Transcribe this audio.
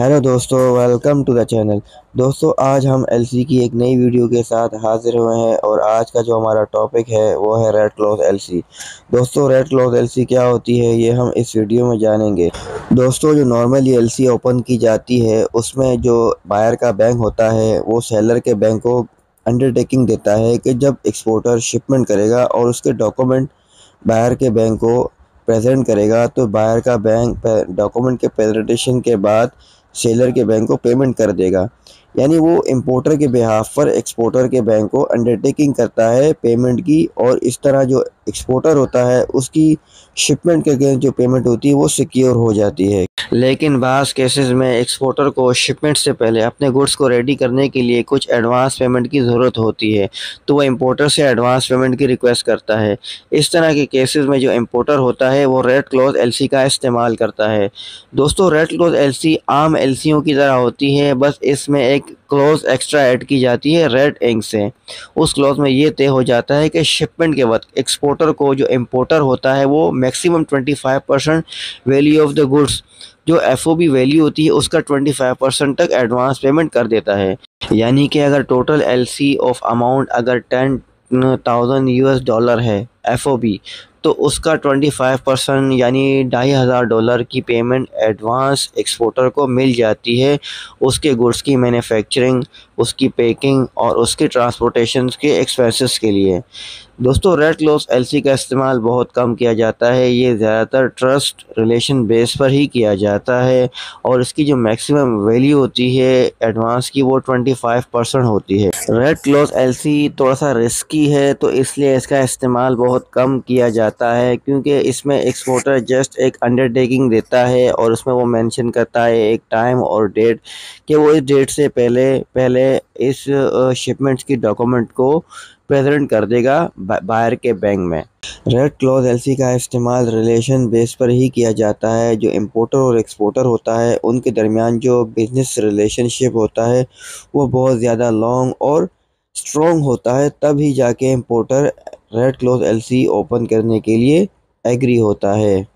Hello दोस्तों welcome to the channel दोस्तों, आज हम एलसी की एक नई वीडियो के साथ हाजिर हुए हैं और आज का जो हमारा टॉपिक है, वो है रेड क्लॉथ एलसी दोस्तों रेड क्लॉथ एलसी क्या होती है, ये हम इस वीडियो में जानेंगे। दोस्तों, जो नॉर्मली एलसी ओपन की जाती है, उसमें जो बायर का बैंक होता है, वो सेलर के बैंक को अंडरटेकिंग देता है कि जब एक्सपोर्टर शिपमेंट करेगा और उसके डॉक्यूमेंट बायर के बैंक को प्रेजेंट करेगा तो बायर का बैंक डॉक्यूमेंट के प्रेजेंटेशन के बाद सेलर के बैंक को पेमेंट कर देगा। यानी वो इम्पोर्टर के बिहाफ पर एक्सपोर्टर के बैंक को अंडरटेकिंग करता है पेमेंट की और इस तरह जो एक्सपोर्टर होता है, उसकी शिपमेंट के अगेंस्ट जो पेमेंट होती है, वो सिक्योर हो जाती है। लेकिन बाज़ केसेस में एक्सपोर्टर को शिपमेंट से पहले अपने गुड्स को रेडी करने के लिए कुछ एडवांस पेमेंट की ज़रूरत होती है तो वह इम्पोर्टर से एडवांस पेमेंट की रिक्वेस्ट करता है। इस तरह के केसेस में जो इम्पोर्टर होता है, वो रेड क्लॉथ एलसी का इस्तेमाल करता है। दोस्तों रेड क्लॉथ एलसी आम एलसीओं की तरह होती है, बस इसमें एक क्लोज एक्स्ट्रा ऐड की जाती है रेड इंक से। उस क्लोज में ये तय हो जाता है कि शिपमेंट के वक्त एक्सपोर्टर को जो इम्पोर्टर होता है, वो maximum 25 percent value of the goods जो एफओबी वैल्यू होती है, उसका 25 परसेंट तक एडवांस पेमेंट कर देता है। यानी कि अगर टोटल एलसी ऑफ़ अमाउंट अगर टेन थाउज़ेंड यू डॉलर है एफओबी तो उसका 25 परसेंट यानी ढाई हज़ार डॉलर की पेमेंट एडवांस एक्सपोर्टर को मिल जाती है। उसके गुड्स की मैन्युफैक्चरिंग, उसकी पैकिंग और उसके ट्रांसपोर्टेशन के एक्सपेंसेस के लिए। दोस्तों रेड क्लॉथ एलसी का इस्तेमाल बहुत कम किया जाता है। ये ज़्यादातर ट्रस्ट रिलेशन बेस पर ही किया जाता है और इसकी जो मैक्सिमम वैल्यू होती है एडवांस की वो 25 परसेंट होती है। रेड क्लॉथ एलसी थोड़ा सा रिस्की है तो इसलिए इसका इस्तेमाल बहुत कम किया जाता है क्योंकि इसमें एक्सपोर्टर जस्ट एक अंडरटेकिंग देता है और उसमें वो मेंशन करता है एक टाइम और डेट कि वो इस डेट से पहले पहले इस शिपमेंट्स की डॉक्यूमेंट को प्रेजेंट कर देगा बाहर के बैंक में। रेड क्लॉथ एलसी का इस्तेमाल रिलेशन बेस पर ही किया जाता है, जो इम्पोर्टर और एक्सपोर्टर होता है। उनके दरमियान जो बिज़नेस रिलेशनशिप होता है, वो बहुत ज़्यादा लॉन्ग और स्ट्रॉन्ग होता है तब ही जाके importer red clause LC open करने के लिए एग्री होता है।